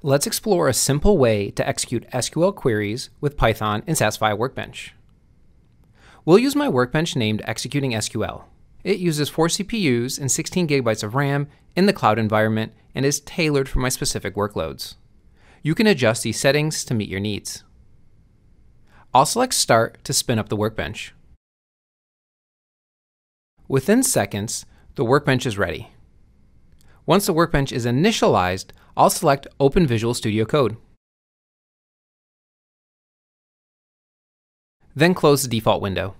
Let's explore a simple way to execute SQL queries with Python in SAS Viya Workbench. We'll use my workbench named Executing SQL. It uses 4 CPUs and 16 gigabytes of RAM in the cloud environment and is tailored for my specific workloads. You can adjust these settings to meet your needs. I'll select Start to spin up the workbench. Within seconds, the workbench is ready. Once the workbench is initialized, I'll select Open Visual Studio Code. Then close the default window.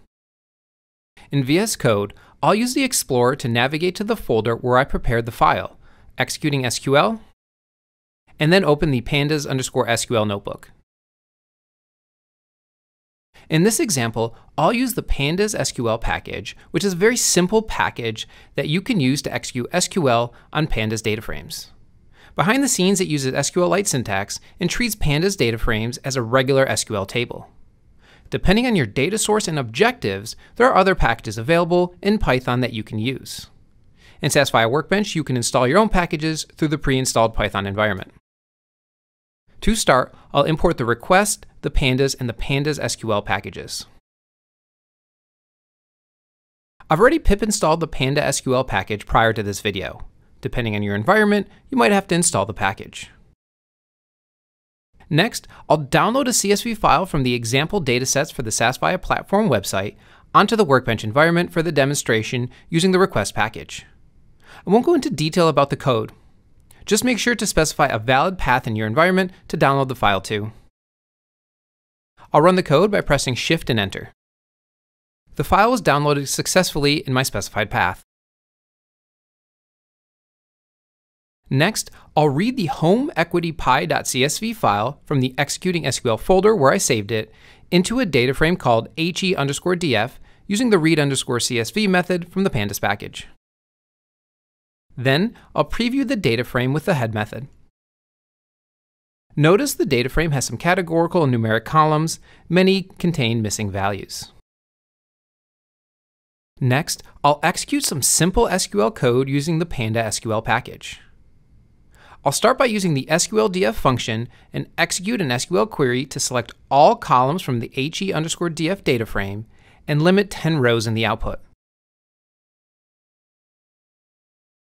In VS Code, I'll use the Explorer to navigate to the folder where I prepared the file, executing SQL, and then open the pandas underscore SQL notebook. In this example, I'll use the pandas SQL package, which is a very simple package that you can use to execute SQL on pandas data frames. Behind the scenes, it uses SQLite syntax and treats pandas data frames as a regular SQL table. Depending on your data source and objectives, there are other packages available in Python that you can use. In SAS Viya Workbench, you can install your own packages through the pre-installed Python environment. To start, I'll import the request, the pandas, and the pandas SQL packages. I've already pip installed the Panda SQL package prior to this video. Depending on your environment, you might have to install the package. Next, I'll download a CSV file from the example datasets for the SAS Viya platform website onto the Workbench environment for the demonstration using the request package. I won't go into detail about the code. Just make sure to specify a valid path in your environment to download the file to. I'll run the code by pressing Shift and Enter. The file was downloaded successfully in my specified path. Next, I'll read the home equitypy.csv file from the executing SQL folder where I saved it into a data frame called he underscore df using the read underscore csv method from the pandas package. Then, I'll preview the data frame with the head method. Notice the data frame has some categorical and numeric columns, many contain missing values. Next, I'll execute some simple SQL code using the Panda SQL package. I'll start by using the SQLDF function and execute an SQL query to select all columns from the he underscore df data frame and limit 10 rows in the output.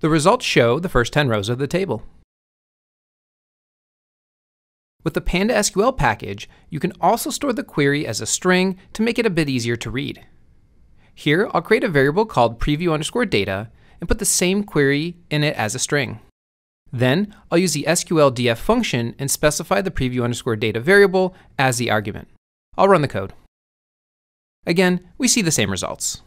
The results show the first 10 rows of the table. With the Panda SQL package, you can also store the query as a string to make it a bit easier to read. Here, I'll create a variable called preview underscore data and put the same query in it as a string. Then, I'll use the SQLDF function and specify the preview underscore data variable as the argument. I'll run the code. Again, we see the same results.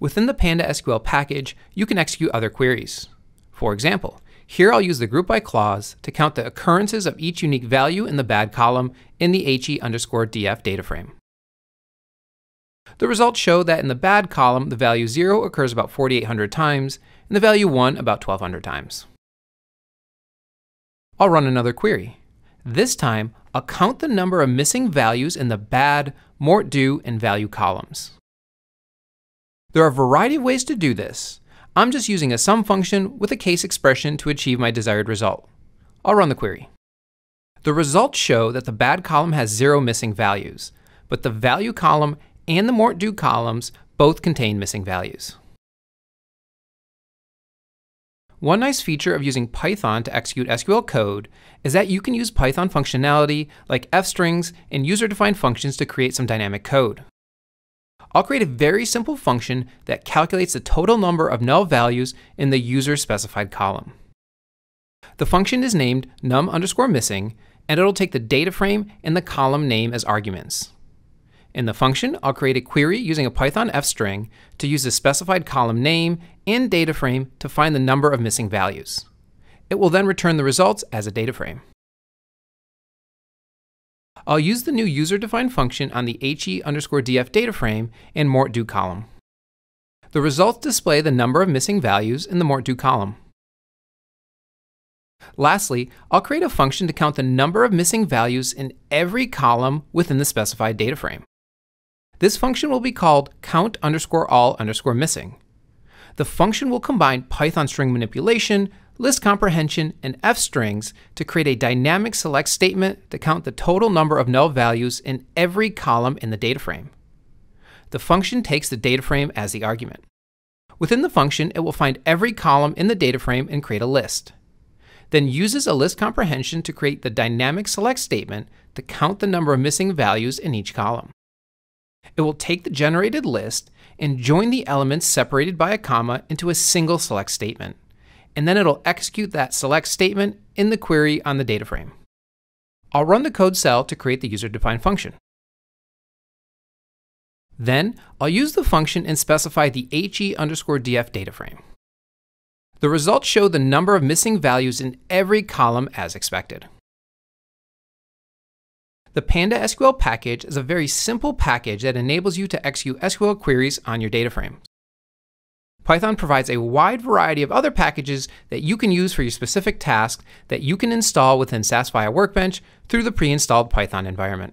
Within the Panda SQL package, you can execute other queries. For example, here I'll use the group by clause to count the occurrences of each unique value in the bad column in the he underscore df data frame. The results show that in the bad column, the value 0 occurs about 4,800 times, and the value 1 about 1,200 times. I'll run another query. This time, I'll count the number of missing values in the bad, MORTDUE, and value columns. There are a variety of ways to do this. I'm just using a sum function with a case expression to achieve my desired result. I'll run the query. The results show that the bad column has zero missing values, but the value column and the MORTDUE columns both contain missing values. One nice feature of using Python to execute SQL code is that you can use Python functionality like fstrings and user-defined functions to create some dynamic code. I'll create a very simple function that calculates the total number of null values in the user specified column. The function is named num underscore missing, and it'll take the data frame and the column name as arguments. In the function, I'll create a query using a Python fstring to use the specified column name and data frame to find the number of missing values. It will then return the results as a data frame. I'll use the new user-defined function on the he underscore df data frame and MORTDUE column. The results display the number of missing values in the MORTDUE column. Lastly, I'll create a function to count the number of missing values in every column within the specified data frame. This function will be called count underscore all underscore missing. The function will combine Python string manipulation, list comprehension, and fstrings to create a dynamic select statement to count the total number of null values in every column in the data frame. The function takes the data frame as the argument. Within the function, it will find every column in the data frame and create a list. Then uses a list comprehension to create the dynamic select statement to count the number of missing values in each column. It will take the generated list and join the elements separated by a comma into a single select statement and then it'll execute that select statement in the query on the data frame. I'll run the code cell to create the user-defined function. Then, I'll use the function and specify the he underscore df data frame. The results show the number of missing values in every column as expected. The Panda SQL package is a very simple package that enables you to execute SQL queries on your data frame. Python provides a wide variety of other packages that you can use for your specific task that you can install within SAS Viya Workbench through the pre-installed Python environment.